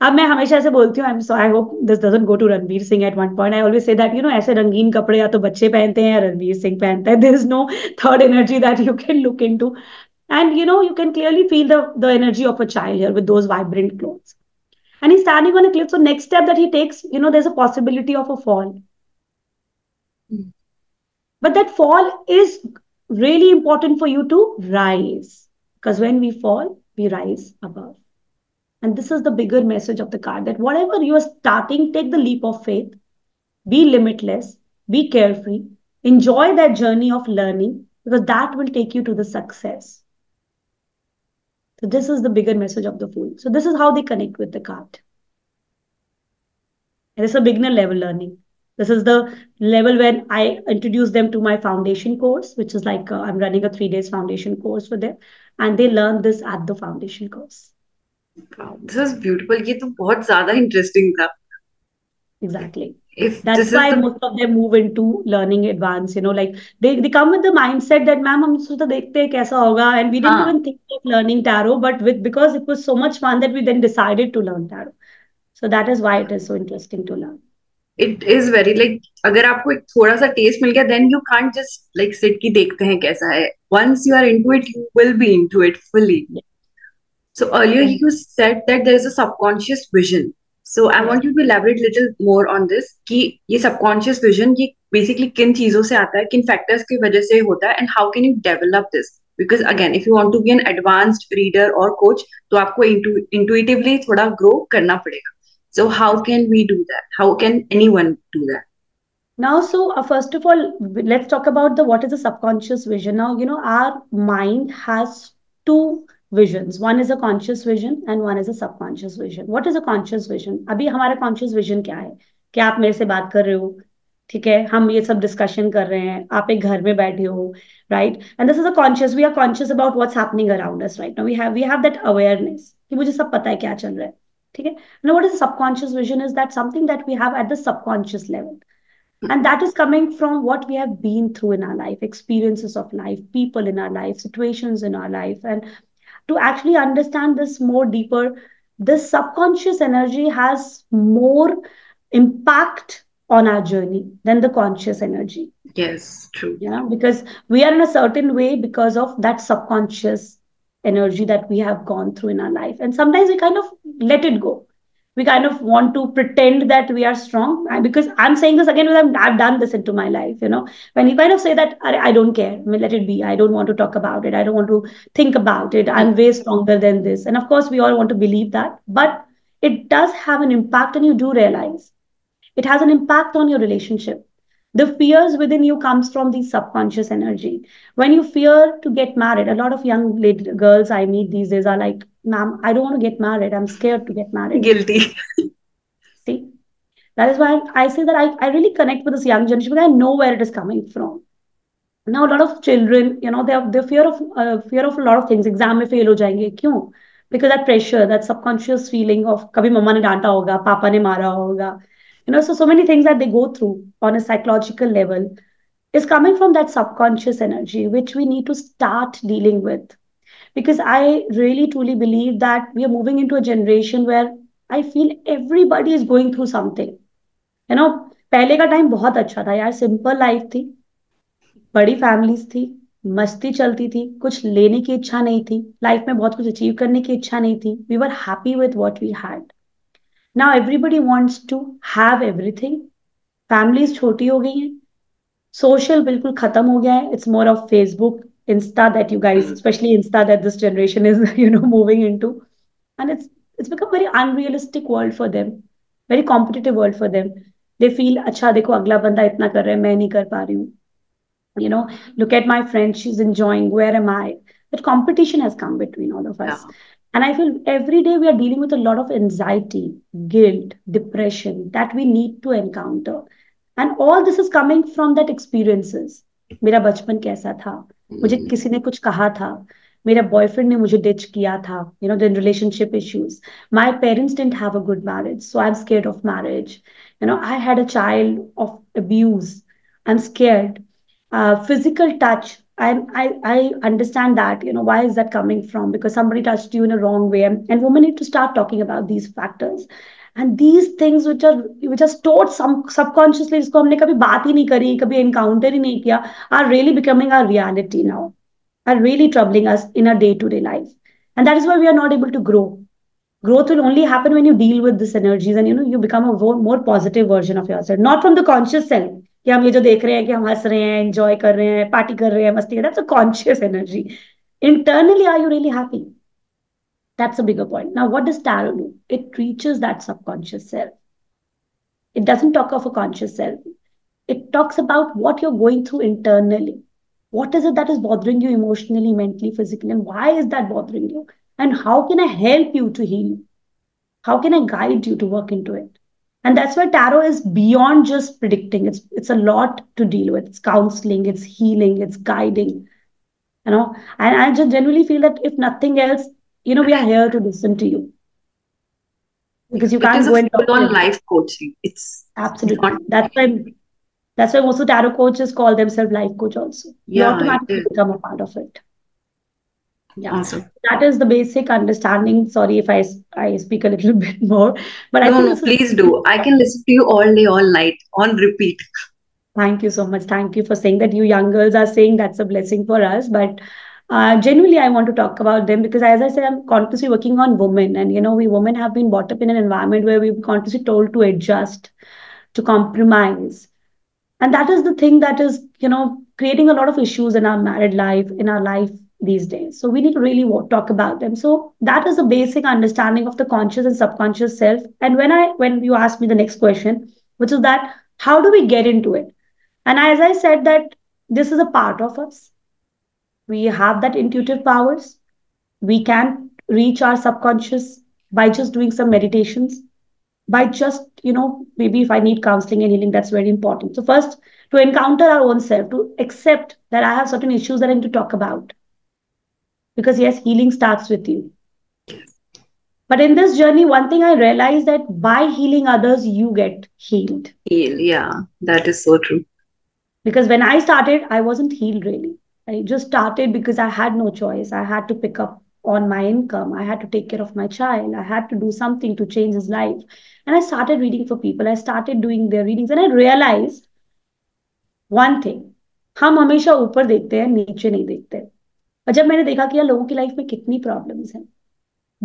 अब मैं हमेशा ऐसे बोलती हूँ सो I hope this doesn't go to Ranveer Singh at one point I always say that you know ऐसे रंगीन कपड़े या तो बच्चे पहनते हैं या रणवीर सिंह पहनता है there is no third energy that you can look into and you know you can clearly feel the the energy of a child here with those vibrant clothes and he's standing on a cliff so next step that he takes you know there's a possibility of a fall but that fall is really important for you to rise. Because when we fall, we rise above. And this is the bigger message of the card that whatever you are starting, take the leap of faith, be limitless, be carefree, enjoy that journey of learning because that will take you to the success. So, this is the bigger message of the fool. So, this is how they connect with the card. And it's a beginner level learning. This is the level when I introduce them to my foundation course, which is like uh, I'm running a three days foundation course for them, and they learn this at the foundation course. Wow, this is beautiful. ये तो बहुत ज़्यादा interesting था. Exactly. If that's why the... most of them move into learning advanced, you know, like they, they come with the mindset that ma'am हम सोचते देखते हैं कैसा होगा and we didn't हाँ. even think of learning tarot but with because it was so much fun that we then decided to learn tarot. So that is why it is so interesting to learn. It is very like अगर आपको एक थोड़ा सा taste मिल गया then you can't just like sit की देखते हैं कैसा है। Once you are into it you will be into it fully so earlier you said that there is a subconscious vision so I want you to elaborate little more on this कि ये subconscious vision ये basically किन चीज़ों से आता है किन factors की वजह से होता है and how can you develop this because again if you want to be an advanced reader और कोच तो आपको इंटुएटिवली इंटुइटिवली थोड़ा ग्रो करना पड़ेगा। so how can we do that? How can anyone do that? Now, so uh, first of all, let's talk about the what is the subconscious vision. Now, you know, our mind has two visions. One is a conscious vision and one is a subconscious vision. What is a conscious vision? अभी हमारा conscious vision क्या है? कि आप मेरे से बात कर रहे हो ठीक है हम ये सब डिस्कशन कर रहे हैं आप एक घर में बैठे हो right and this is a conscious we are conscious about what's happening around us right now we have we have that awareness कि मुझे सब पता है क्या चल रहा है Okay. Now, what is subconscious vision? Is that something that we have at the subconscious level? And that is coming from what we have been through in our life, experiences of life, people in our life, situations in our life. And to actually understand this more deeper, this subconscious energy has more impact on our journey than the conscious energy. Yes, true. Yeah, because we are in a certain way because of that subconscious energy that we have gone through in our life. And sometimes we kind of let it go. we kind of want to pretend that we are strong. Because i'm saying this again because i've done this into my life you know. When you kind of say that i, don't care I mean, let it be. I don't want to talk about it. I don't want to think about it. I'm way stronger than this. And of course we all want to believe that. But it does have an impact and you do realize. It has an impact on your relationship the fears within you comes from the subconscious energy when you fear to get married a lot of young lady, girls i meet these days are like ma'am, I don't want to get married. I'm scared to get married. Guilty. [LAUGHS] See, that is why I say that I, I really connect with this young generation because I know where it is coming from. Now, a lot of children, you know, they have the fear of uh, fear of a lot of things. Exam mein fail ho jayenge. Kyun? Because that pressure, that subconscious feeling of kabhi mama ne danta hoga, papa ne mara hoga You know, so so many things that they go through on a psychological level is coming from that subconscious energy, which we need to start dealing with because I really truly believe that we are moving into a generation where I feel everybody is going through something. You know, पहले का time बहुत अच्छा था यार simple life थी बड़ी families थी मस्ती चलती थी कुछ लेने की इच्छा नहीं थी लाइफ में बहुत कुछ अचीव करने की इच्छा नहीं थी we were happy with what we had now everybody wants to have everything families छोटी हो गई हैं। सोशल बिल्कुल खत्म हो गया है। It's more of Facebook Insta that you guys specially Insta that this generation is you know moving into and it's it's become very unrealistic world for them very competitive world for them they feel अच्छा देखो अगला बंदा इतना कर रहा है मैं नहीं कर पा रही हूँ. You know look at my friend she is enjoying am am I competition competition has come between all of us and i feel every day we are dealing with a lot of anxiety guilt depression that we need to encounter and all this is coming from that experiences मेरा बचपन कैसा था मुझे Mm. किसी ने कुछ कहा था मेरा बॉयफ्रेंड ने मुझे डिच किया था you know then relationship issues my parents didn't have a good marriage so I am scared of marriage you know i had a child of abuse i'm scared uh, physical touch I, I i understand that you know why is that coming from because somebody touched you in a wrong way and, and women need to start talking about these factors and these things which are which are stored some subconsciously जिसको हमने कभी बात ही नहीं करी कभी encounter ही नहीं किया are really becoming our reality now are really troubling us in our day to day life and that is why we are not able to grow growth will only happen when you deal with this energies and you know you become a more, more positive version of yourself not from the conscious self कि हम ये जो देख रहे हैं कि हम हंस रहे हैं एंजॉय कर रहे हैं पार्टी कर रहे हैं, मस्ती है conscious energy internally are you really happy that's a bigger point now what does tarot do it reaches that subconscious self it doesn't talk of a conscious self it talks about what you are going through internally what is it that is bothering you emotionally, mentally, physically, and why is that bothering you? And how can i help you to heal? How can i guide you to work into it? And that's why tarot is beyond just predicting. It's it's a lot to deal with. It's counseling, it's healing, it's guiding. You know, and I just generally feel that if nothing else, you know, we are here to listen to you. Because you can't go and talk on life coaching. It's absolutely not... that's why that's why most of tarot coaches call themselves life coach also. Yeah, you automatically become a part of it. Yeah. Awesome. That is the basic understanding. Sorry if I I speak a little [LAUGHS] bit more, but no, I think no, please is... do. I can listen to you all day, all night, on repeat. Thank you so much. Thank you for saying that. You young girls are saying that's a blessing for us, but uh, genuinely i want to talk about them because as i said i'm consciously working on women and you know we women have been brought up in an environment where we've consciously told to adjust to compromise and that is the thing that is you know creating a lot of issues in our married life in our life these days. So we need to really talk about them. So that is the basic understanding of the conscious and subconscious self. And when i when you ask me the next question which is that how do we get into it? And as i said that this is a part of us. We have that intuitive powers. We can reach our subconscious by just doing some meditations by just you know maybe if i need counseling and healing that's very important. So first to encounter our own self to accept that i have certain issues that i need to talk about because yes healing starts with you but in this journey one thing i realized that by healing others you get healed heal yeah that is so true because when i started i wasn't healed really I just started because I had no choice. I had to pick up on my income. I had to take care of my child. I had to do something to change his life. And I started reading for people. I started doing their readings and I realized one thing. हम हमेशा ऊपर देखते हैं नीचे नहीं देखते और जब मैंने देखा कि यार लोगों की लाइफ में कितनी प्रॉब्लम्स हैं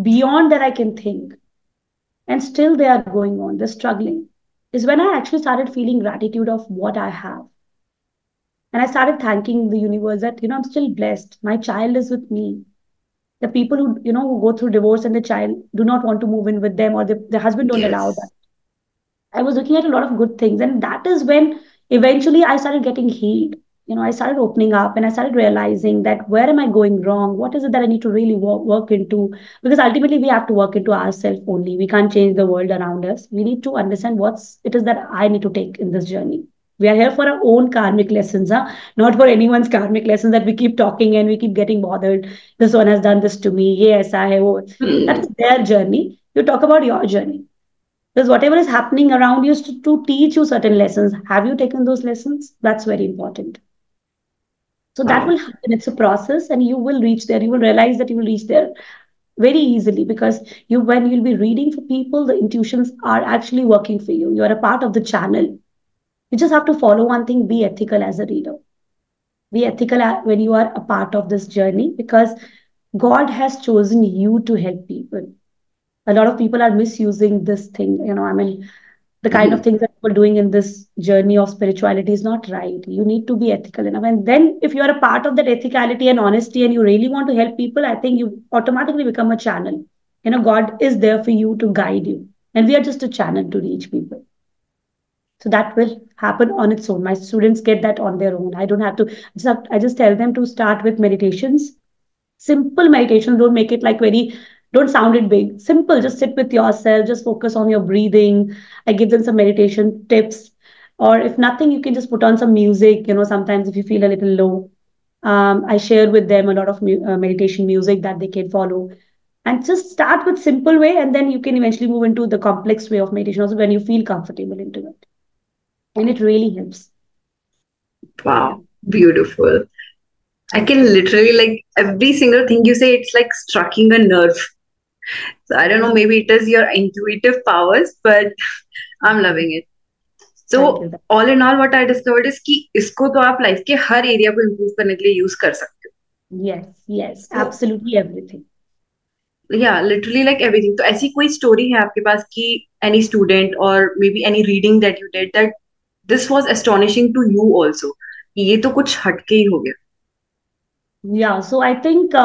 beyond that I can think and still they are going on, they're struggling, is when I actually started feeling gratitude of what I have. And I started thanking the universe that, you know, I'm still blessed. My child is with me. The people who, you know, who go through divorce and the child do not want to move in with them or the, the husband don't yes. allow that. I was looking at a lot of good things. And that is when eventually I started getting healed. You know, I started opening up and I started realizing that where am I going wrong? What is it that I need to really work, work into? Because ultimately we have to work into ourselves only. We can't change the world around us. We need to understand what's it is that I need to take in this journey. We are here for our own karmic lessons, huh? not for anyone's karmic lessons that we keep talking and we keep getting bothered. This one has done this to me. Yes, I have. Hmm. is their journey. You talk about your journey. Because whatever is happening around you is to, to teach you certain lessons. Have you taken those lessons? That's very important. So that will happen. It's a process, and you will reach there. You will realize that you will reach there very easily because you, when you'll be reading for people, the intuitions are actually working for you. You are a part of the channel. You just have to follow one thing: be ethical as a reader. Be ethical when you are a part of this journey because God has chosen you to help people. A lot of people are misusing this thing. You know, I mean, the kind of Mhm. things that are doing in this journey of spirituality is not right. You need to be ethical enough. And then, if you are a part of that ethicality and honesty and you really want to help people, I think you automatically become a channel. You know, God is there for you to guide you. And we are just a channel to reach people. So that will happen on its own. My students get that on their own. I don't have to, just have, I just tell them to start with meditations simple meditation don't make it like very don't sound it big. Simple. Just sit with yourself. Just focus on your breathing. I give them some meditation tips. Or if nothing you can just put on some music. You know sometimes if you feel a little low um, i share with them a lot of mu- uh, meditation music that they can follow. And just start with simple way and then you can eventually move into the complex way of meditation also when you feel comfortable into it. And it really helps. Wow. Beautiful. I can literally like every single thing you say, it's like striking a nerve So I don't know, maybe it is your intuitive powers, but [LAUGHS] I'm loving it. thank So you all in all, what I discovered is कि इसको तो आप life के हर area को improve करने के लिए use कर सकते yes yes हो So absolutely everything yeah, literally like everything. तो ऐसी कोई story है आपके पास कि any student or maybe any reading that you did that this was astonishing to you also. कि ये तो कुछ हटके ही हो गया. या सो आई थिंक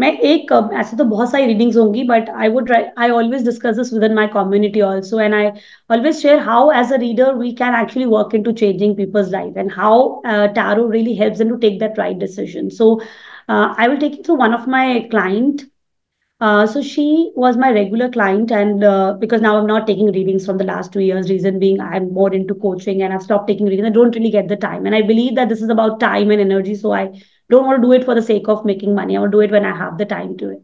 मैं एक uh, ऐसे तो बहुत सारी रीडिंग्स होंगी but I would I always discuss this with in my community also and I always share how as a reader we can actually work into changing people's life and how uh, tarot really helps them to take that right decision so uh, i will take you through one of my client uh, so she was my regular client, and uh, because now I'm not taking readings from the last two years, reason being I'm more into coaching and I've stopped taking readings. I don't really get the time, and I believe that this is about time and energy. So I don't want to do it for the sake of making money. I want to do it when I have the time to it.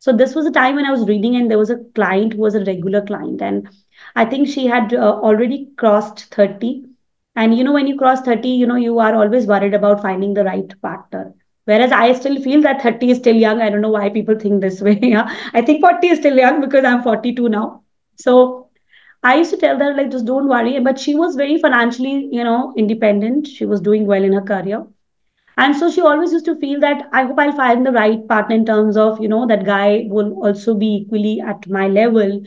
So this was a time when I was reading, and there was a client who was a regular client, and I think she had uh, already crossed 30. And you know, when you cross 30, you know, you are always worried about finding the right partner. Whereas I still feel that 30 is still young. I don't know why people think this way. [LAUGHS] Yeah. I think 40 is still young because I'm 42 now. So I used to tell her, like, just don't worry. But she was very financially, you know, independent. She was doing well in her career. And so she always used to feel that I hope I'll find the right partner in terms of, you know, that guy will also be equally at my level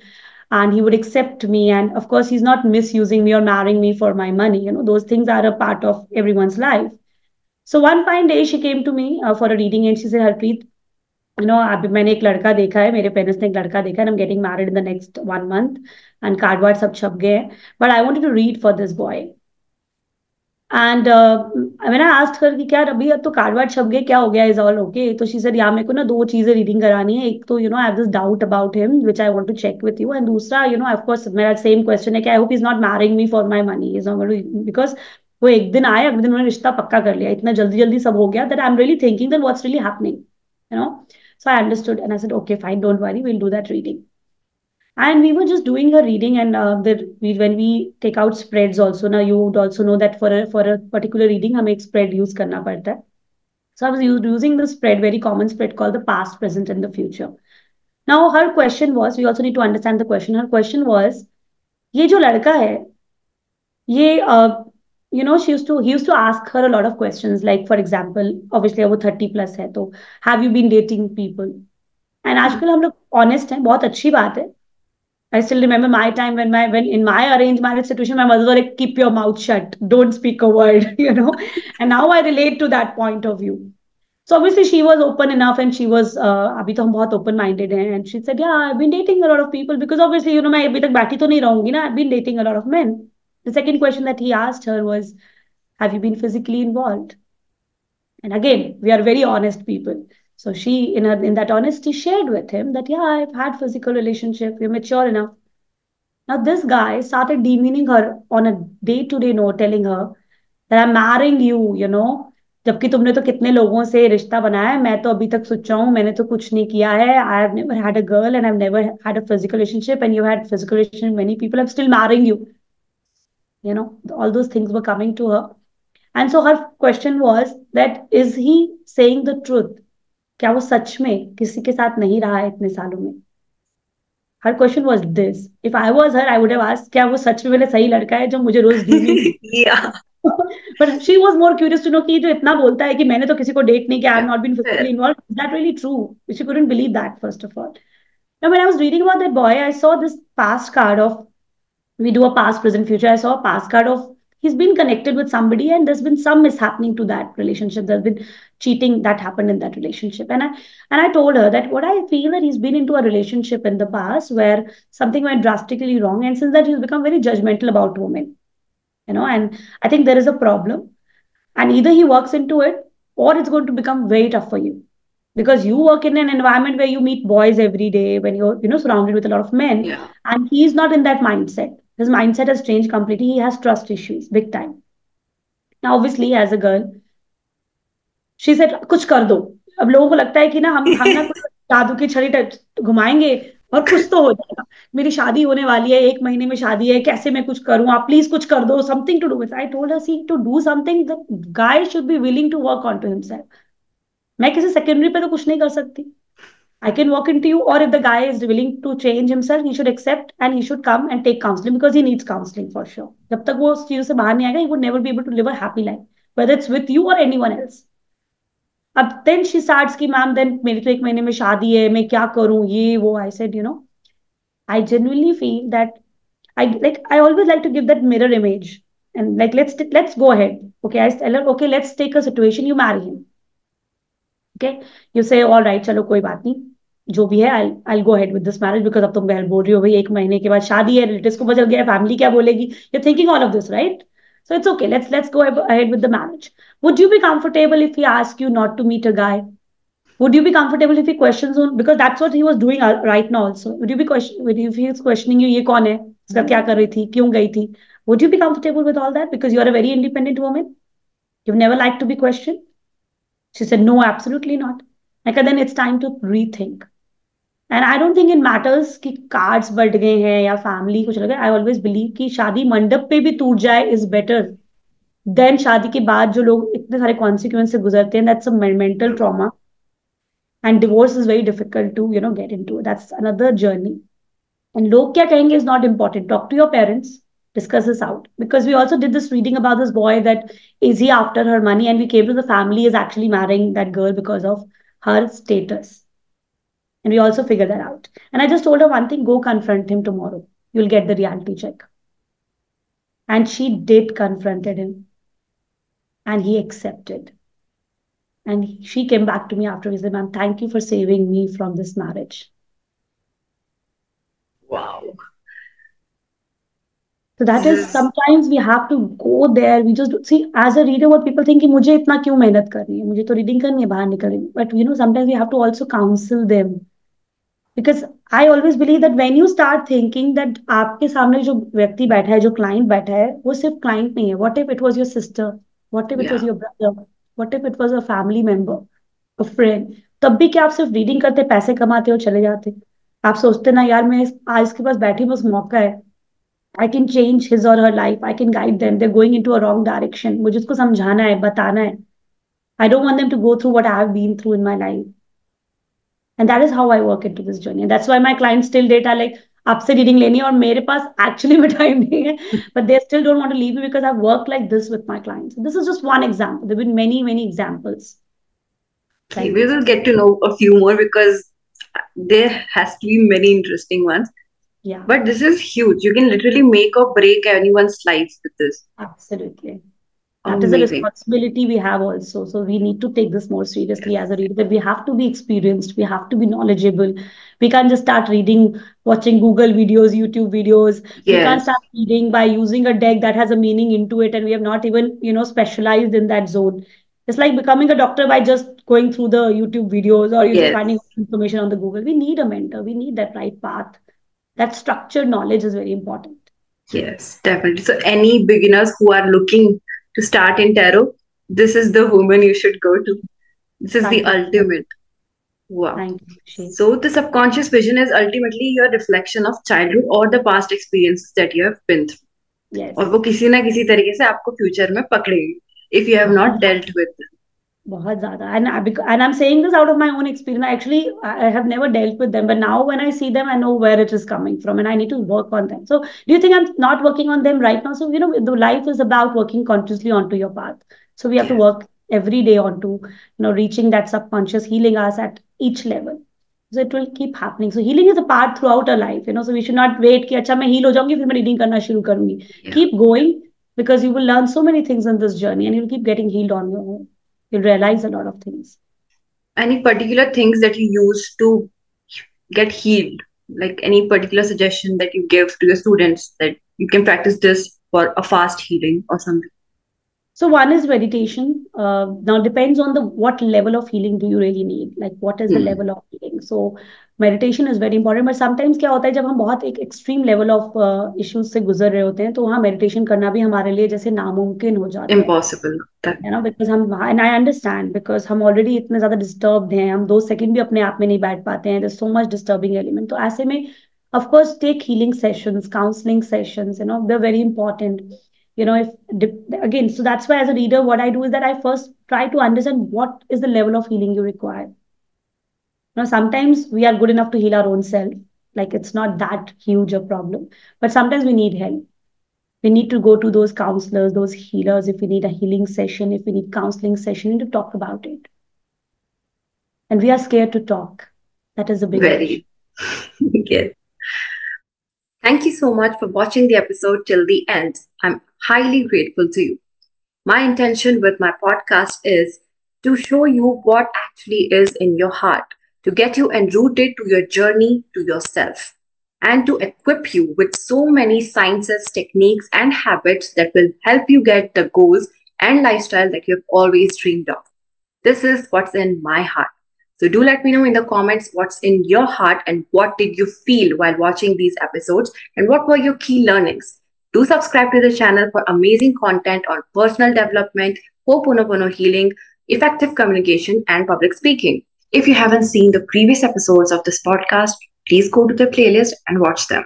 and he would accept me. And of course, he's not misusing me or marrying me for my money. You know, those things are a part of everyone's life. So one fine day she came to me uh, for a reading and she said, Harpreet, you know, अभी मैंने एक लड़का देखा है मेरे parents ने एक लड़का देखा है I'm getting married in the next one month and card ward सब छप गए हैं but I wanted to read for this boy and uh, मैंने आस्क्ड कर कि क्या अभी अब तो कार्ड वार्ड छप गए क्या हो गया? इज़ ऑल ओके तो शी सेड या मेरे को ना दो चीज़ें रीडिंग करानी है। एक तो you know I this doubt about him which I want to check with you and दूसरा यू नो ऑफ़ कोर्स मेरा सेम क्वेश्चन है कि I hope is not marrying me for my money is not because वो एक दिन आए अगले दिन उन्होंने रिश्ता पक्का कर लिया। इतना जल्दी जल्दी सब हो गया that I am really thinking that what's really happening you know so I understood and I said, okay, fine, don't worry, we'll do that reading. And we were just doing a reading, and uh, the, we, when we take out spreads also, now you would also know that for a for a particular reading, हमें एक spread use करना पड़ता है. So I was used, using the spread, very common spread called the past, present, and the future. Now her question was, we also need to understand the question. Her question was, ये जो लड़का है, ये uh, you know, she used to he used to ask her a lot of questions. Like for example, obviously वो 30 plus है, तो have you been dating people? And Hmm. आजकल हम लोग honest हैं, बहुत अच्छी बात है. I still remember my time when my when in my arranged marriage situation, my mother was like, "Keep your mouth shut, don't speak a word," [LAUGHS] you know. And now I relate to that point of view. So obviously she was open enough and she was uh, अभी तो हम बहुत open minded हैं and she said yeah I've been dating a lot of people because obviously you know मैं अभी तक बैठी तो नहीं रहूंगी ना I've been dating a lot of men. The second question that he asked her was have you been physically involved? And again we are very honest people. So she in her in that honesty shared with him that yeah I've had physical relationship we're mature enough. Now this guy started demeaning her on a day to day note telling her that I'm marrying you you know जबकि तुमने तो कितने लोगों से रिश्ता बनाया है मैं तो अभी तक सोचा हूँ मैंने तो कुछ नहीं किया है I have never had a girl and I never had a physical relationship and you had physical relationship many people are still marrying you you know all those things were coming to her and so her question was that is he saying the truth क्या वो सच में किसी के साथ नहीं रहा है इतने सालों में? Her question was this if I was her I would क्या वो सच में मेरे सही लड़का है जो मुझे रोज but she was more curious to know की जो इतना बोलता है कि मैंने तो किसी को डेट नहीं किया I not been involve that really true you she couldn't believe that first of all Now, when I was reading about that boy, I saw this past card of we do a past, present, future. I saw a past card of he's been connected with somebody and there's been some mishappening to that relationship. There's been cheating that happened in that relationship. And I and I told her that what I feel that he's been into a relationship in the past where something went drastically wrong and since that he's become very judgmental about women you know and i think there is a problem. And either he works into it or it's going to become very tough for you because you work in an environment where you meet boys every day when you're you know surrounded with a lot of men yeah. and he's not in that mindset his mindset has changed completely. He has trust issues big time. Now obviously as a girl she said kuch kar do अब लोगों को लगता है कि ना हम हम ना [LAUGHS] जादू की छड़ी घुमाएँगे और कुछ तो हो जाएगा। मेरी शादी होने वाली है एक महीने में शादी है कैसे मैं कुछ करूँ? आप प्लीज़ कुछ कर दो something to do with I told see to do something the guy should be willing to work on to himself मैं किसी सेकेंडरी पे तो कुछ नहीं कर सकती। I can walk into you, or if the guy is willing to change himself, he should accept and he should come and take counseling because he needs counseling for sure. जब तक वो उस चीजों से बाहर नहीं आएगा, he would never be able to live a happy life, whether it's with you or anyone else. अब देन शी स्टार्ट्स की मैम देन मेरी तो एक महीने में शादी है मैं क्या करूं ये वो I said you know I genuinely feel that I like I always like to give that mirror image and like let's let's go ahead. Okay, I tell her, okay, let's take a situation, you marry him. Okay, you say, all right, चलो कोई बात नहीं जो भी है I I go head with this marriage because अब तुम बहन बोल रही हो भाई एक महीने के बाद शादी है रिलेटिव को बदल गया फैमिली क्या बोलेगी you thinking all of this right So it's okay. Let's let's go ahead with the marriage. Would you be comfortable if he asked you not to meet a guy? Would you be comfortable if he questions on because that's what he was doing right now also? Would you be question if he is questioning you? ये कौन है? इसका क्या कर रही थी? क्यों गई थी? Would you be comfortable with all that because you are a very independent woman? You've never liked to be questioned. She said no, absolutely not. Like then it's time to rethink. And I don't think in matters कि cards बढ़ गए हैं या family कुछ लगे आई always believe कि शादी मंडप पे भी टूट जाए इज़ बेटर देन शादी के बाद जो लोग इतने सारे कॉन्सिक्वेंस से गुजरते हैं that's mental trauma and divorce is very difficult to you know get into that's another journey and लोग क्या कहेंगे is not important talk to your parents discuss this out because we also did this reading about this boy that is he after her money and we came to the family is actually marrying that girl because of her status And we also figured that out. And I just told her one thing go confront him tomorrow. You'll get the reality check. And she did confronted him. And he accepted. And she came back to me after he said, Ma'am, thank you for saving me from this marriage. Wow. So that yes. is sometimes we have to go there. We just see as a reader what people think कि मुझे इतना क्यों मेहनत करनी है? मुझे तो reading करनी है बाहर निकलनी but you know sometimes we have to also counsel them. Because I always believe that when you start thinking that आपके सामने जो व्यक्ति बैठा है जो क्लाइंट बैठा है वो सिर्फ़ क्लाइंट नहीं है. What if it was your sister what if it was your brother what if it was a family member a friend तब भी क्या आप सिर्फ़ रीडिंग करते पैसे कमाते और चले जाते? आप सोचते ना यार मैं आज इसके पास बैठी बस मौका है. आई कैन चेंज हिज और her life I can guide them they going in to a wrong direction मुझे उसको समझाना है बताना है I don't want them to go through what I have been through in my life and that is how i work into this journey and that's why my clients still date are like आपसे reading लेनी है और मेरे पास actually में time नहीं है but they still don't want to leave me because I work like this with my clients this is just one example there been many many examples Okay, we will get to know a few more because there has to be many interesting ones. yeah. But this is huge. You can literally make or break anyone's life with this. Absolutely. That is a responsibility we have also. So we need to take this more seriously as a reader. We have to be experienced. We have to be knowledgeable. We can't just start reading, watching Google videos, YouTube videos. We can't start reading by using a deck that has a meaning into it, and we have not even, you know, specialized in that zone. It's like becoming a doctor by just going through the YouTube videos or, you know, finding information on the Google. We need a mentor. We need that right path That structured knowledge is very important. yes, definitely. So, any beginners who are looking to start in tarot, this is the woman you should go to. This is the Thank you. ultimate. Wow. Thank you, She. So, the subconscious vision is ultimately your reflection of childhood or the past experiences that you have been through. Yes. और वो किसी ना किसी तरीके से आपको future में पकड़ेगी if you have not बहुत dealt with them. बहुत ज़्यादा and I, bec- and I'm saying this out of my own experience. I actually I I have never dealt with them, but now when I see them, I know where it is coming from, and I need to work on them. So, do you think I'm not working on them right now? So, you know, the life is about working consciously onto your path. So we have to Yes, work every day onto, you know, reaching that subconscious, healing us at each level. So it will keep happening. So healing is a part throughout our life, you know. So we should not wait कि अच्छा मैं heal हो जाऊंगी फिर मैं reading करना शुरू करूंगी. yeah. Keep going because you will learn so many things in this journey and you'll keep getting healed on your own. You'll realize a lot of things. Any particular things that you use to get healed? Like any particular suggestion that you give to your students that you can practice this for a fast healing or something? So one is meditation. Uh, now depends on the what level of healing do you really need? Like what is the Hmm. level of healing? So meditation is very important but sometimes क्या होता है जब हम बहुत एक extreme level of issues से गुजर रहे होते हैं तो वहाँ मेडिटेशन करना भी हमारे लिए जैसे नामुमकिन हो जाता है। इम्पॉसिबल यू नो बिकॉज़ हम एंड आई अंडरस्टैंड बिकॉज़ हम ऑलरेडी इतने ज़्यादा डिस्टर्ब हैं हम दो सेकंड भी अपने आप में नहीं बैठ पाते हैं सो मच डिस्टर्बिंग एलिमेंट तो ऐसे में of course take healing sessions counselling sessions you know they very important you know if again so that's why as a reader what i do is that i first try to understand what is the level of healing you require. You know sometimes we are good enough to heal our own self like it's not that huge a problem but sometimes we need help we need to go to those counselors those healers if we need a healing session if we need counseling session we need to talk about it and we are scared to talk that is a big very. [LAUGHS] Yes. Thank you so much for watching the episode till the end. I'm highly grateful to you. My intention with my podcast is to show you what actually is in your heart, to get you enrooted to your journey to yourself, and to equip you with so many sciences, techniques, and habits that will help you get the goals and lifestyle that you've always dreamed of. This is what's in my heart. So do let me know in the comments what's in your heart and what did you feel while watching these episodes and what were your key learnings. Do subscribe to the channel for amazing content on personal development, Ho'oponopono healing, effective communication, and public speaking. If you haven't seen the previous episodes of this podcast, please go to the playlist and watch them.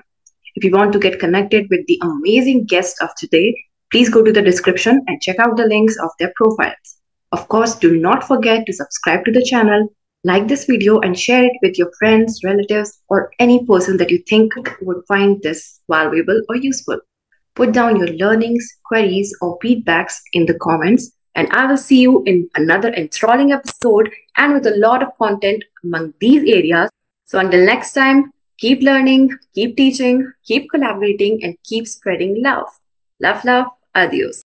If you want to get connected with the amazing guests of today, please go to the description and check out the links of their profiles. Of course, do not forget to subscribe to the channel, like this video, and share it with your friends, relatives, or any person that you think would find this valuable or useful. Put down your learnings, queries, or feedbacks in the comments, and I will see you in another enthralling episode and with a lot of content among these areas. So, until next time, keep learning, keep teaching, keep collaborating, and keep spreading love. Love, love, adios.